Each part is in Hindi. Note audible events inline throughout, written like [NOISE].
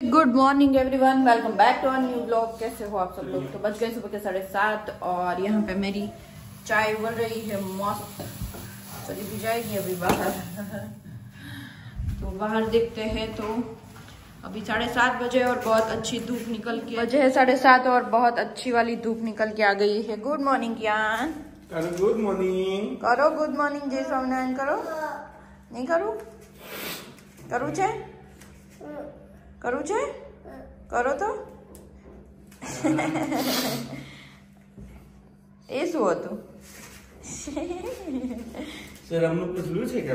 Good morning everyone welcome back to new blog कैसे हो आप सब लोग? तो बज गए सुबह के साढ़े सात और यहाँ पे मेरी चाय उबल रही है मस्त। चली भी जाएगी अभी बाहर। [LAUGHS] तो बाहर देखते हैं तो अभी साढ़े सात बजे और बहुत अच्छी धूप निकल के बजे है साढ़े सात और बहुत अच्छी वाली धूप निकल के आ गई है। गुड मॉर्निंग ज्ञान गुड मॉर्निंग करो गुड मॉर्निंग जय स्वामीनारायण करो। नहीं करूँ? करूँ છે કરું છે? કરો તો. એ શું હતું? સર અમને પૂછલું છે કે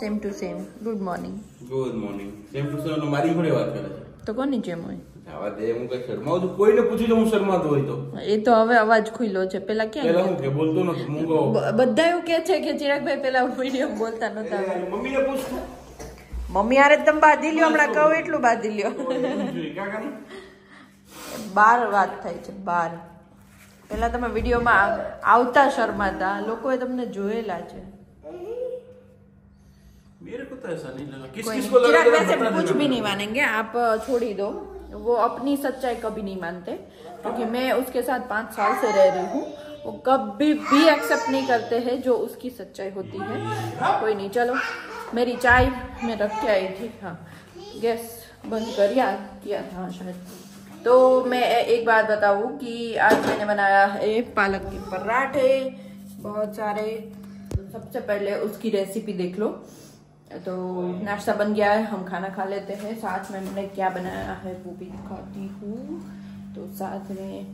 same to same good morning good morning same to sir મારી જોડે વાત કરે છે. તો કોની જેમ હોય? આવા દે હું કઈ શરમાવું છું. કોઈને પૂછી તો હું શરમાતો હોય તો. એ તો હવે અવાજ ખુલ્લો છે. પેલા પેલા હું કે બોલતો નતો મૂંગો બધા એવું કે છે કે ચિરાગભાઈ પેલા વીડિયો બોલતા નતા. મમ્મીને પૂછતું મમ્મી આરે તમે બાંધી લ્યો હમણાં કહું એટલું બાંધી લ્યો કાકાનું બાર વાત થાય છે બાર પેલા તમે વિડીયોમાં આવતા શર્માતા લોકોએ તમને જોયેલા છે मेरे को तो ऐसा नहीं लगा किस कोई किस नहीं। को लगा चिराग था वैसे बता कुछ देना। भी नहीं मानेंगे आप अ, छोड़ ही दो वो अपनी सच्चाई कभी नहीं मानते क्योंकि मैं उसके साथ पाँच साल से रह रही हूँ वो कभी भी एक्सेप्ट नहीं करते हैं जो उसकी सच्चाई होती है कोई नहीं चलो मेरी चाय मैं रख के आई थी हाँ। गैस बंद कर या किया था हाँ, शायद। तो मैं एक बात बताऊँ कि आज मैंने बनाया है पालक के पराठे बहुत सारे। सबसे पहले उसकी रेसिपी देख लो। तो नाश्ता बन गया है हम खाना खा लेते हैं। साथ में मैंने क्या बनाया है वो भी दिखाती हूँ। तो साथ में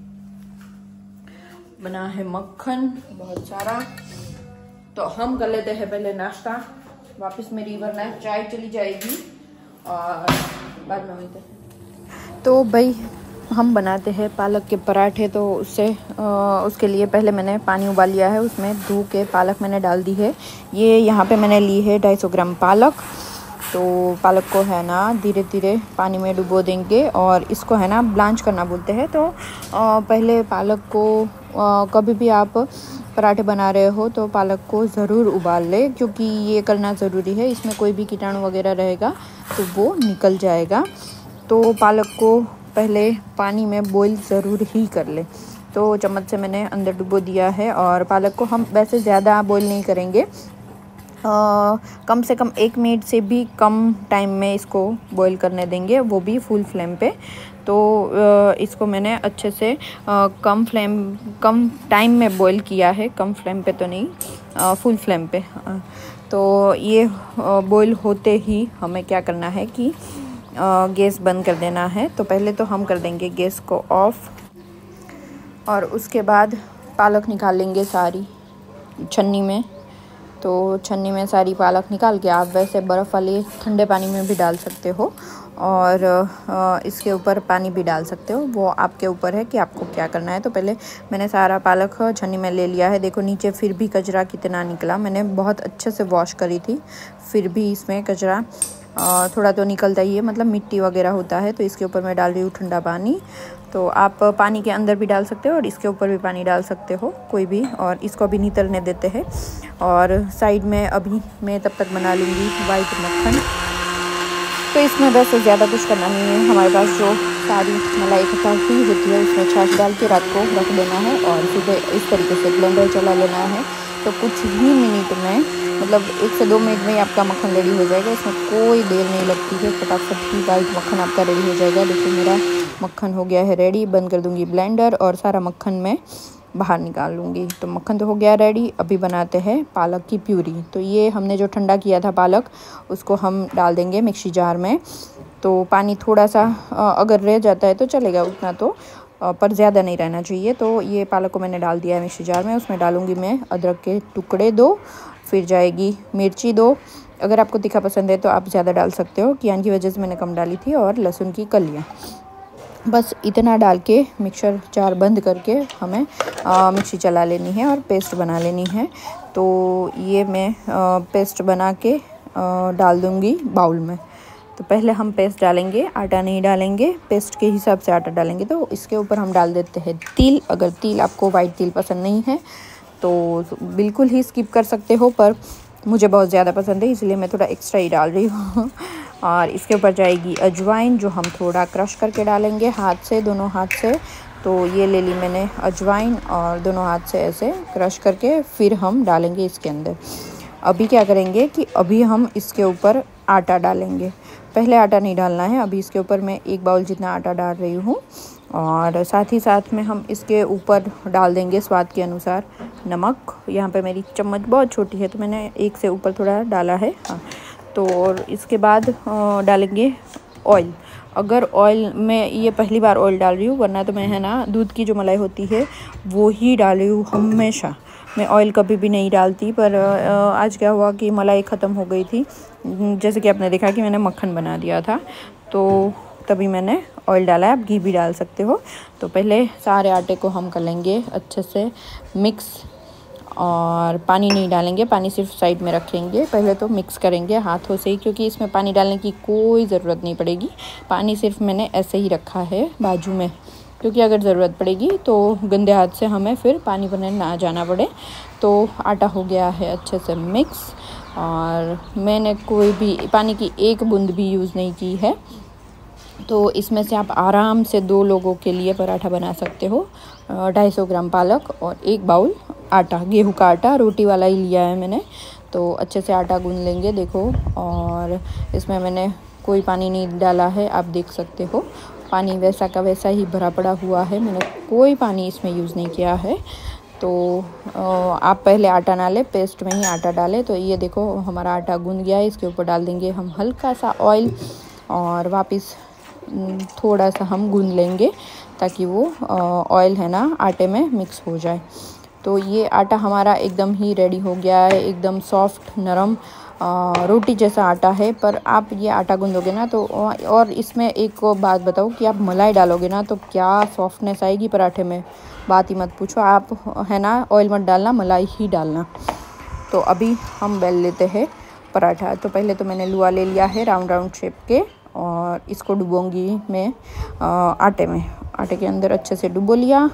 बना है मक्खन बहुत सारा। तो हम कर लेते हैं पहले नाश्ता। वापस मेरी वरना चाय चली जाएगी। और बाद में मिलते तो भाई हम बनाते हैं पालक के पराठे तो उससे उसके लिए पहले मैंने पानी उबाल लिया है उसमें धो के पालक मैंने डाल दी है। ये यहाँ पे मैंने ली है 250 ग्राम पालक। तो पालक को है ना धीरे धीरे पानी में डुबो देंगे और इसको है ना ब्लांच करना बोलते हैं। तो अ, पहले पालक को अ, कभी भी आप पराठे बना रहे हो तो पालक को ज़रूर उबाल ले क्योंकि ये करना ज़रूरी है इसमें कोई भी कीटाणु वगैरह रहेगा तो वो निकल जाएगा। तो पालक को पहले पानी में बॉईल ज़रूर ही कर ले। तो चम्मच से मैंने अंदर डुबो दिया है और पालक को हम वैसे ज़्यादा बॉईल नहीं करेंगे। अ, कम से कम एक मिनट से भी कम टाइम में इसको बॉईल करने देंगे वो भी फुल फ्लेम पे। तो इसको मैंने अच्छे से कम फ्लेम, कम टाइम में बॉईल किया है। कम फ्लेम पे तो नहीं फुल फ्लेम पे तो ये बॉईल होते ही हमें क्या करना है कि गैस बंद कर देना है। तो पहले तो हम कर देंगे गैस को ऑफ़ और उसके बाद पालक निकाल लेंगे सारी छन्नी में। तो छन्नी में सारी पालक निकाल के आप वैसे बर्फ़ वाले ठंडे पानी में भी डाल सकते हो और इसके ऊपर पानी भी डाल सकते हो। वो आपके ऊपर है कि आपको क्या करना है। तो पहले मैंने सारा पालक छन्नी में ले लिया है। देखो, नीचे फिर भी कचरा कितना निकला। मैंने बहुत अच्छे से वॉश करी थी, फिर भी इसमें कचरा थोड़ा तो निकलता ही है। मतलब मिट्टी वगैरह होता है तो इसके ऊपर मैं डाल रही हूँ ठंडा पानी। तो आप पानी के अंदर भी डाल सकते हो और इसके ऊपर भी पानी डाल सकते हो, कोई भी। और इसको अभी नहीं तलने देते हैं। और साइड में अभी मैं तब तक बना लूँगी वाइट मक्खन। तो इसमें वैसे ज़्यादा कुछ करना नहीं है। हमारे पास जो सारी मलाई इकट्ठा हुई होती है, उसमें छाछ डाल के रात को रख देना है और सुबह इस तरीके से ब्लेंडर चला लेना है। तो कुछ ही मिनट में मतलब एक से दो मिनट में आपका मक्खन रेडी हो जाएगा। इसमें कोई देर नहीं लगती है। फटाफट ही वाइट मक्खन आपका रेडी हो जाएगा। देखिए मेरा मक्खन हो गया है रेडी बंद कर दूँगी ब्लेंडर और सारा मक्खन मैं। बाहर निकाल लूँगी। तो मक्खन तो हो गया रेडी अभी बनाते हैं पालक की प्यूरी। तो ये हमने जो ठंडा किया था पालक, उसको हम डाल देंगे मिक्सी जार में। तो पानी थोड़ा सा अगर रह जाता है तो चलेगा, उतना तो पर ज़्यादा नहीं रहना चाहिए। तो ये पालक को मैंने डाल दिया है मिक्सी जार में, उसमें डालूँगी मैं अदरक के टुकड़े दो, फिर जाएगी मिर्ची दो। अगर आपको तीखा पसंद है तो आप ज़्यादा डाल सकते हो कियान की वजह से मैंने कम डाली थी, और लहसुन की कलियाँ। बस इतना डाल के मिक्सर जार बंद करके हमें मिक्सी चला लेनी है और पेस्ट बना लेनी है। तो ये मैं आ, पेस्ट बना के आ, डाल दूँगी बाउल में। तो पहले हम पेस्ट डालेंगे आटा नहीं डालेंगे पेस्ट के हिसाब से आटा डालेंगे। तो इसके ऊपर हम डाल देते हैं तिल। अगर तिल आपको वाइट तिल पसंद नहीं है तो बिल्कुल ही स्किप कर सकते हो पर मुझे बहुत ज़्यादा पसंद है, इसलिए मैं थोड़ा एक्स्ट्रा ही डाल रही हूँ। और इसके ऊपर जाएगी अजवाइन, जो हम थोड़ा क्रश करके डालेंगे हाथ से, दोनों हाथ से। तो ये ले ली मैंने अजवाइन और दोनों हाथ से ऐसे क्रश करके फिर हम डालेंगे इसके अंदर। अभी क्या करेंगे कि अभी हम इसके ऊपर आटा डालेंगे। पहले आटा नहीं डालना है, अभी इसके ऊपर मैं एक बाउल जितना आटा डाल रही हूँ और साथ ही साथ में हम इसके ऊपर डाल देंगे स्वाद के अनुसार नमक। यहाँ पे मेरी चम्मच बहुत छोटी है तो मैंने एक से ऊपर थोड़ा डाला है। हाँ तो और इसके बाद डालेंगे ऑयल अगर ऑयल मैं ये पहली बार ऑयल डाल रही हूँ, वरना तो मैं, है ना, दूध की जो मलाई होती है, वो ही डाल रही हूँ हमेशा। मैं ऑयल कभी भी नहीं डालती, पर आज क्या हुआ कि मलाई ख़त्म हो गई थी। जैसे कि आपने देखा कि मैंने मक्खन बना दिया था तो तभी मैंने ऑयल डाला है, आप घी भी डाल सकते हो। तो पहले सारे आटे को हम कर लेंगे अच्छे से मिक्स और पानी नहीं डालेंगे, पानी सिर्फ़ साइड में रखेंगे पहले तो मिक्स करेंगे हाथों से ही, क्योंकि इसमें पानी डालने की कोई ज़रूरत नहीं पड़ेगी। पानी सिर्फ़ मैंने ऐसे ही रखा है बाजू में, क्योंकि अगर ज़रूरत पड़ेगी तो गंदे हाथ से हमें फिर पानी भरने ना जाना पड़े। तो आटा हो गया है अच्छे से मिक्स और मैंने कोई भी, पानी की एक बूंद भी यूज़ नहीं की है। तो इसमें से आप आराम से दो लोगों के लिए पराठा बना सकते हो ढाई सौ ग्राम पालक और एक बाउल आटा, गेहूँ का आटा, रोटी वाला ही लिया है मैंने। तो अच्छे से आटा गूंद लेंगे देखो, और इसमें मैंने कोई पानी नहीं डाला है, आप देख सकते हो। पानी वैसा का वैसा ही भरा पड़ा हुआ है, मैंने कोई पानी इसमें यूज़ नहीं किया है। तो आप पहले आटा ना लें, पेस्ट में ही आटा डालें। तो ये देखो, हमारा आटा गूंद गया है, इसके ऊपर डाल देंगे हम हल्का सा ऑयल और वापस थोड़ा सा हम गूंद लेंगे ताकि वो ऑयल है ना, आटे में मिक्स हो जाए। तो ये आटा हमारा एकदम ही रेडी हो गया है, एकदम सॉफ्ट नरम रोटी जैसा आटा है। पर आप ये आटा गूंदोगे ना तो और इसमें एक बात बताओ कि आप मलाई डालोगे ना तो क्या सॉफ्टनेस आएगी पराठे में? बात ही मत पूछो, आप, है ना ऑयल मत डालना, मलाई ही डालना। तो अभी हम बेल लेते हैं पराठा। तो पहले तो मैंने लुआ ले लिया है राउंड राउंड शेप के। और इसको डुबोंगी मैं आटे में। आटे के अंदर अच्छे से डुबो लिया।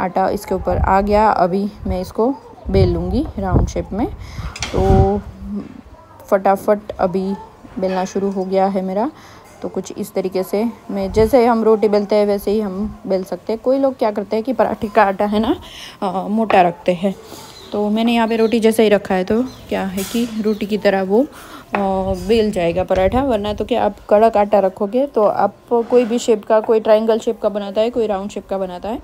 आटा इसके ऊपर आ गया। अभी मैं इसको बेल लूँगी राउंड शेप में। तो फटाफट अभी बेलना शुरू हो गया है मेरा। तो कुछ इस तरीके से मैं जैसे हम रोटी बेलते हैं वैसे ही हम बेल सकते हैं। कोई लोग क्या करते हैं कि पराठे का आटा है ना आ, मोटा रखते हैं। तो मैंने यहाँ पे रोटी जैसे ही रखा है। तो क्या है कि रोटी की तरह वो बेल जाएगा पराठा, वरना तो क्या आप कड़क आटा रखोगे? तो आप कोई भी शेप का, कोई ट्राइंगल शेप का बनाता है, कोई राउंड शेप का बनाता है।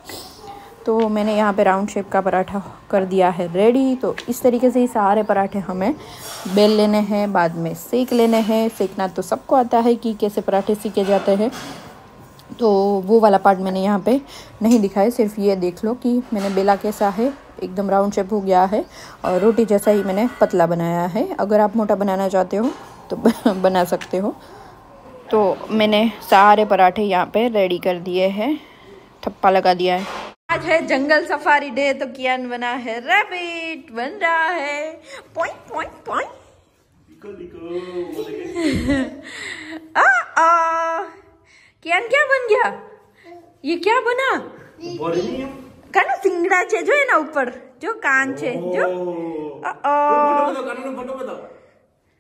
तो मैंने यहाँ पे राउंड शेप का पराठा कर दिया है रेडी तो इस तरीके से ही सारे पराठे हमें बेल लेने हैं, बाद में सेक लेने हैं। सेकना तो सबको आता है कि कैसे पराठे सीखे जाते हैं। तो वो वाला पार्ट मैंने यहाँ पे नहीं दिखाया, सिर्फ़ ये देख लो कि मैंने बेला कैसा है एकदम राउंड शेप हो गया है और रोटी जैसा ही मैंने पतला बनाया है। अगर आप मोटा बनाना चाहते हो तो [LAUGHS] बना सकते हो। तो मैंने सारे पराठे यहाँ पे रेडी कर दिए हैं। थप्पा लगा दिया है। आज है जंगल सफारी डे तो कियान बना है। रैबिट बन रहा है। पॉइंट पॉइंट पॉइंट कियान क्या बन गया? ये क्या बना? કાનો સિંગડા છે? જો એના ઉપર. જો કાન છે. જો.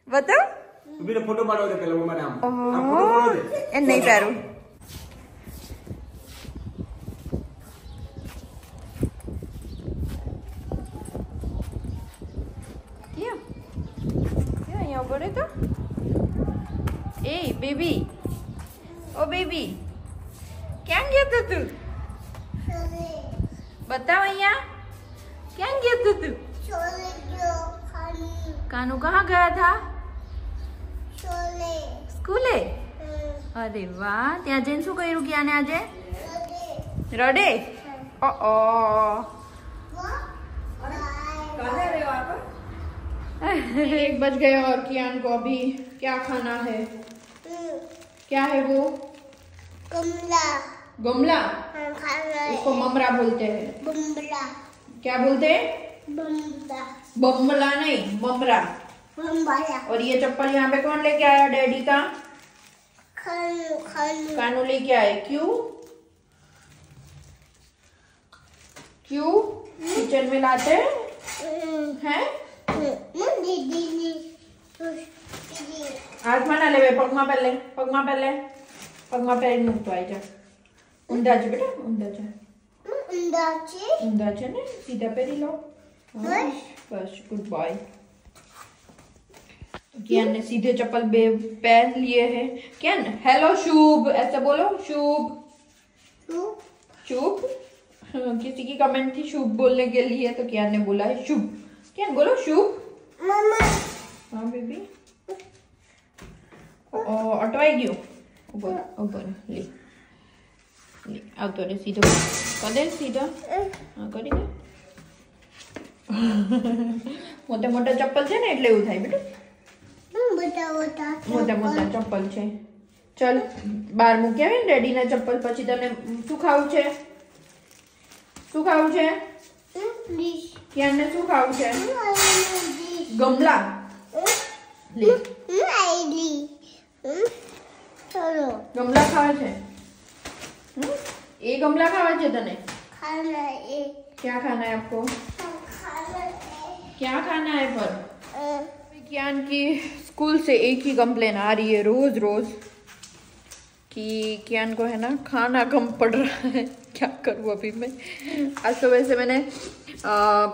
બતાવ ફોટો પાડો પેલા મને આમ. એ નહીં પહેરું અહીંયા ઊભો તો? એ બેબી. અરે વાહ ત્યાં જઈને શું કર્યું ક્યાં આજે રડે ओ एक बज गए और कियान को अभी क्या खाना है क्या है वो कमला गमला उसको ममरा बोलते हैं बमला क्या बोलते हैं बमला नहीं ममरा और ये चप्पल यहाँ पे कौन लेके आया डैडी का कानू लेके आए क्यों क्यों किचन में लाते हैं હાથમાં ના લેવાય પગમાં પહેલે પગમાં પહેલે પગમાં પહેરીને મૂકતો આવી જા ઊંધા છે બેટા ઊંધા છે ઊંધા છે ને સીધા પહેરી લો હા, બસ गुड बॉय ज्ञान ने सीधे चप्पल बे पहन लिए हैं ज्ञान हेलो शुभ ऐसे बोलो शुभ शुभ हाँ, किसी की कमेंट थी शुभ बोलने के लिए तो ज्ञान ने बोला है शुभ ज्ञान बोलो शुभ हाँ बेबी અટવાઈ ગયું ઉપર ઉપર લે લે આવતો રે સીધો કરી દે સીધો હા કરી દે [LAUGHS] મોટા મોટા ચપ્પલ છે ને એટલે એવું થાય બેટા મોટા મોટા ચપ્પલ છે ચલ બહાર મૂકી આવી ને ડેડીના ચપ્પલ પછી તને શું ખાવું છે શું ખાવું છે ક્યાંને શું ખાવું છે ગમલા લે ગમલા ખાવા છે હમ? એ ગમલા ખાવા છે તને क्या खाना है आपको क्या खाना है पर विज्ञान की स्कूल से एक ही कंप्लेन आ रही है रोज रोज कि कियान को है ना खाना कम पड़ रहा है। क्या करूँ अभी मैं? आज सुबह से मैंने अ,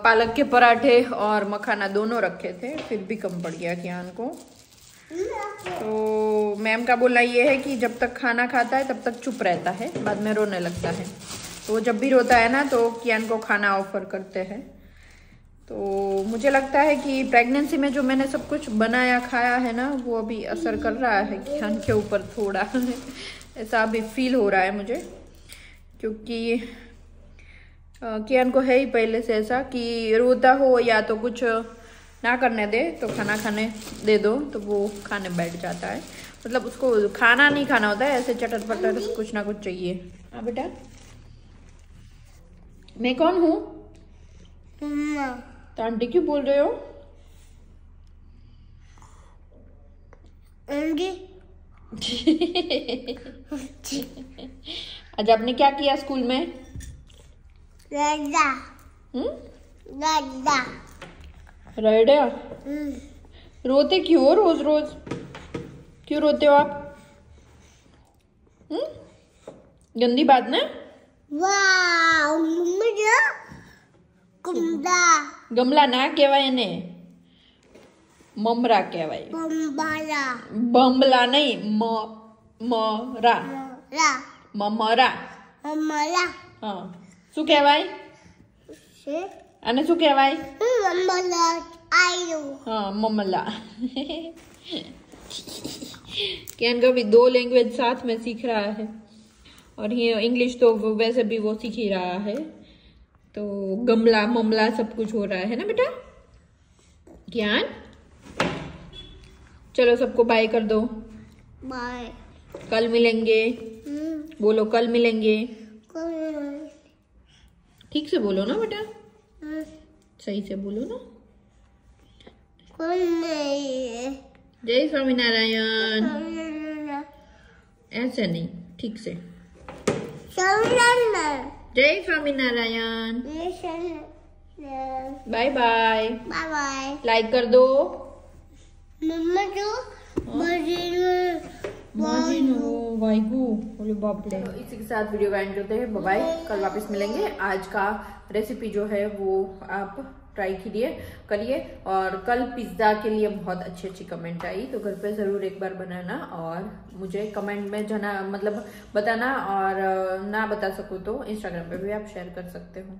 पालक के पराठे और मखाना दोनों रखे थे फिर भी कम पड़ गया कियान को। तो मैम का बोलना ये है कि जब तक खाना खाता है तब तक चुप रहता है बाद में रोने लगता है। तो जब भी रोता है ना तो कियान को खाना ऑफ़र करते हैं। तो मुझे लगता है कि प्रेगनेंसी में जो मैंने सब कुछ बनाया, खाया है ना, वो अभी असर कर रहा है कियान के ऊपर थोड़ा [LAUGHS] ऐसा अभी फील हो रहा है मुझे। क्योंकि कियान को है ही पहले से ऐसा कि रोता हो या तो कुछ ना करने दे तो खाना खाने दे दो तो वो खाने बैठ जाता है। मतलब उसको खाना नहीं खाना होता है, ऐसे चटर पटर कुछ ना कुछ चाहिए। हाँ बेटा? मैं कौन हूँ? तो आंटी क्यों बोल रहे हो? [LAUGHS] आज आपने क्या किया स्कूल में? हम्म? रेड रोते क्यों रोज रोज? क्यों रोते हो आप? हम्म? गंदी बात ना? ગમલા ના કહેવાય એને મમરા કહેવાય બમલા નહીં મ મરા મમરા હા શું કહેવાય આને શું કહેવાય हाँ ममला कैन का भी दो लैंग्वेज साथ में सीख रहा है और ये इंग्लिश तो वो वैसे भी वो सीख ही रहा है तो गमला ममला सब कुछ हो रहा है ना बेटा? ज्ञान? चलो सबको बाय कर दो। Bye. कल मिलेंगे। बोलो कल मिलेंगे। ठीक से बोलो ना बेटा। सही से बोलो ना। जय स्वामीनारायण। ऐसे नहीं ठीक से। जय Swaminarayan bye bye bye bye. Like कर दो। मम्मा जो वाइगू बोले बापले तो इसी के साथ वीडियो का एंड करते हैं। बाय कल वापस मिलेंगे। आज का रेसिपी जो है वो आप ट्राई कीजिए, करिए। और कल पिज़्ज़ा के लिए बहुत अच्छी अच्छी कमेंट आई तो घर पे ज़रूर एक बार बनाना और मुझे कमेंट में जाना मतलब बताना और ना बता सको तो इंस्टाग्राम पे भी आप शेयर कर सकते हो।